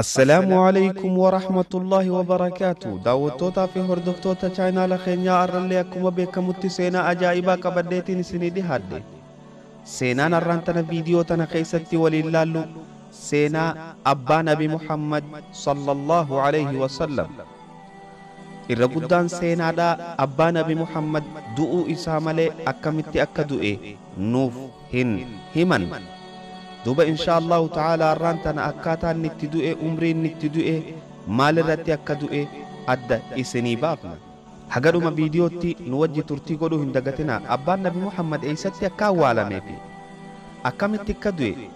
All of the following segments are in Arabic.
assalaamu calaykum waraxmatullaahi wabarakaatu daawwattootaa fi hordoftoota chaayinaala keenyaa arrallee akkuma beekamutti seenaa ajaa'ibaa qabadheetiin isinii dhihaadhe seenaan arraan tana viidiyoo tana keessatti waliin laallu seenaa abbaa nabi muhammad sallallahu alayhi wasallam irra guddaan seenaadhaa abbaa nabi muhammad du'uu isaa malee akkamitti akka du'e nuuf hin himan duba insha allahu ta'aalaa arraan tana akkaataa inni itti du'e umrii inni itti du'e maal irratti akka du'e adda isinii baafna. Hagadhuma viidiyootti nu wajji turtii godhuu hin dagatina abbaan nabi muhammad eeysatti akka awwaalameefi? Akkamitti akka du'e?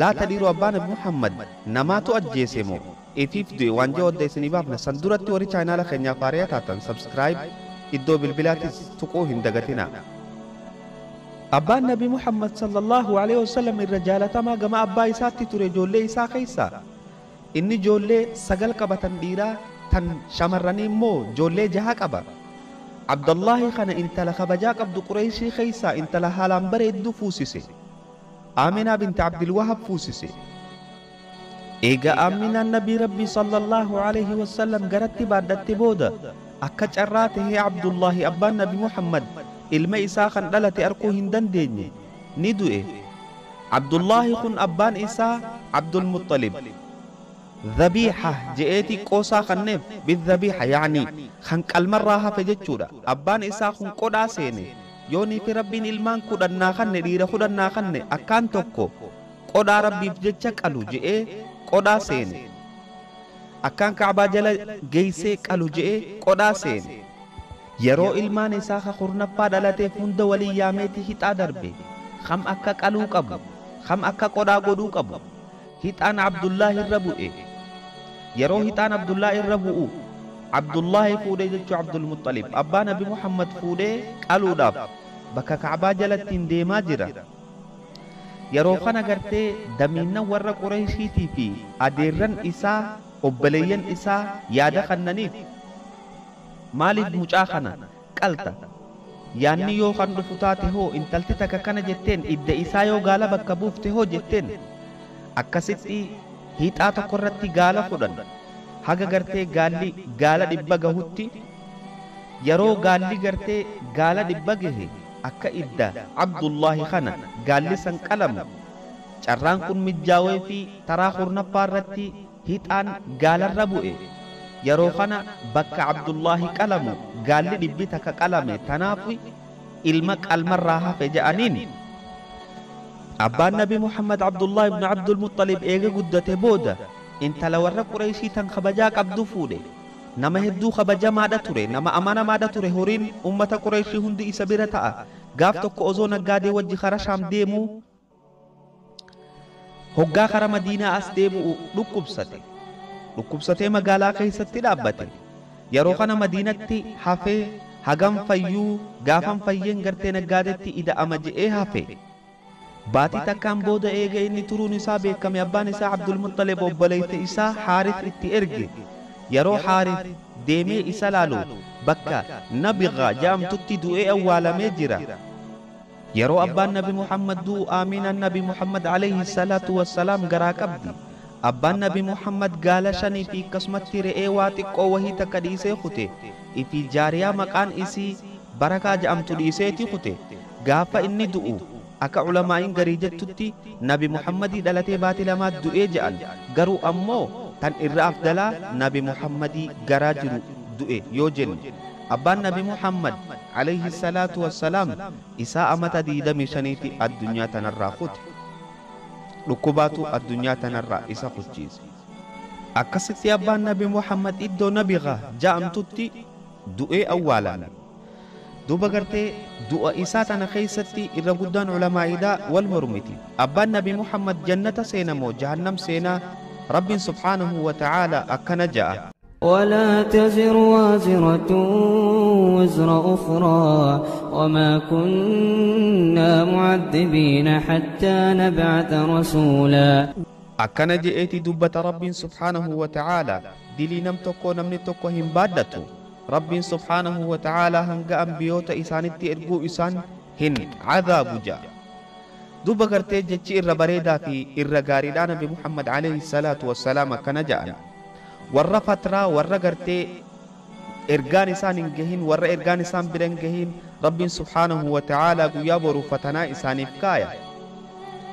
Laata dhiiroo abbaa nabi muhammad namaatu ajjeese moo ifiif du'e waan jee wadda isinii baafna. San duratti warri chaayinaala keenyaaf haariyaa taatan sabskiraayib iddoo bilbilaatis tuquu hin dagatina أبا النبي محمد صلى الله عليه وسلم الرجال تما جما أبا إيسا تتوري جولي إيسا خيسا إني جولي سغل كبا تنديرا تن شمراني مو جولي جها كبا عبد الله خان انتلا خبجا عبد قريشي خيسا انتلا حالا بريد دو فوسيسي آمنا بنت عبد الوهاب فوسيسي إيجا آمنا النبي ربي صلى الله عليه وسلم غرتي بعد التبود أكتش عبد الله أبا النبي محمد ilma isaa kan dhalate arkuu hin dandeenye ni du'e abdullaahi kun abbaan isaa abdulmuxalib dhabiixa je'eeti qoosaa kanneef bidhabiixa yaanii kan qalmarraa hafe jechuudha abbaan isaa kun qodhaa seene yoonii fi rabbiin ilmaan kudhannaa kanne dhiira kudhannaa kanne akkaan tokko qodhaa rabbiif jecha qalu je'ee qodhaa seene akkaan kaabaa jala geeysee qalu je'ee qodhaa seene yeroo ilmaan isaa ka kurnaffaa dhalateef hunda walii yaameeti hixaa darbe kam akka qaluu qabu kam akka qodhaa godhuu qabu hixaan abdullaahi irra bu'e yeroo hixaan abdullaahi irra bu'u abdullaahi fuudhee jechuu abdulmuxalib abbaa nabi muhammad fuudhee qaluudhaaf bakka kacbaa jalattiin deemaa jira yeroo kana gartee damiinnan warra qureeshiitii fi adeerran isaa obboleeyyan isaa yaada kannaniif maaliif mucaa kana qalta yaanni yoo kan dhufu taate hoo intalti takka kana jetteen idda isaa yoo gaala bakka buufte hoo jetteen akkasitti hiixaa tokko irratti gaala fudhan haga gartee gaalli gaala dhibba gahutti yeroo gaalli gartee gaala dhibba gahe akka idda abdullaahi kana gaalli san qalamu carraan kun mijjaawee fi taraa kurnaffaa irratti hiixaan gaalarra bu'e yeroo kana bakka abdullaahi qalamu gaalli dhibbi takka qalame tanaafi ilma qalmarraa hafe je'aniin abbaan nabi muhammad abdullaahi ibnu abdulmuxalib eega guddate booda intala warra qureeshii tan kabajaa qabdu fuudhe nama hedduu kabajamaadha ture nama amanamaadha ture horiin ummata qureeshii hundi isa bira ta'a gaaf tokko osoo naggaadee wajji kara shaam deemuu hoggaa kara madiinaa as deemu'u dhukkubsate dhukkubsatee magaalaa keessatti dhaabbate yeroo kana madiinatti hafee hagam fayyuu gaafan fayyeen gartee naggaadetti ida'ama je'ee hafe baatii takkaan booda eega inni turuun isaa beekame abbaan isaa abdulmuxalib obboleeyte isaa haarif itti erge yeroo haarif deemee isa laalu bakka nabiqa jedhamtutti du'ee awwaalamee jira yeroo abbaan nabi muhammad du'u aaminaan nabi muhammad alayhi salaatu wassalaam garaa qabdi abbaan nabi muhammad gaala shanii fi akkasumatti re'ee waa xiqqoo wahii takka dhiisee kute ifi jaariyaa maqaan isii barakaa jedhamtu dhiiseeti kute gaafa inni du'u akka culamaa'iin garii jettutti nabi muhammadii dhalatee baatii lamaat du'ee je'an garuu ammoo tan irra afdalaa nabi muhammadii garaa jiru du'e yoo jenne abbaan nabi muhammad alayhi salaatu wassalaam isaa amata diidamii shaniiti addunyaa tanarraa kute dhukkubaatu addunyaa tanarraa isa kuchiise akkasitti abbaan nabi muhammad iddoo nabiqa ja'amtutti du'ee awwaalame duba gartee du'a isaa tana keeysatti irra guddaan culamaa'idaa wal mormiti abbaan nabi muhammad jannata seena moo jahannam seenaa rabbiin subhaanahu wa ta'aalaa akkana ja'a ولا تزر وازرة وزر أخرى وما كنا معذبين حتى نبعث رسولا. أكنا جئتي دبة رب سبحانه وتعالى دلي نم تقو نم نتقو هم بادتو. رب سبحانه وتعالى هنگا أنبيوت إسان إرغو إسان هن عذاب جا. دوبا کرتے جچی ار بریدا فی ار غاری دا محمد علیہ الصلوۃ والسلام کنا جان ورّا فترة ورّا غرتي إرغان إسان إنجهين ورّا إرغان إسان برنجهين رب سبحانه وتعالى قويا بورو فتنا إسان إفكايا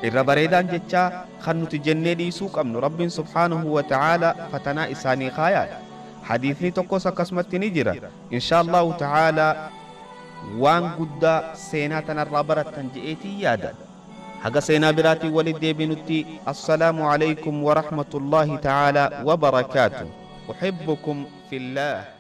إرّا بريدان جتشا خنو تجنّي ديسوك أمن رب سبحانه وتعالى فتنا إسان إخايا حديثني توكو سكسمت نجرة إن شاء الله تعالى وان قد سيناتنا الرابرة تنجئتي يادا حق سينا براتي والدي بنتي السلام عليكم ورحمة الله تعالى وبركاته. أحبكم في الله.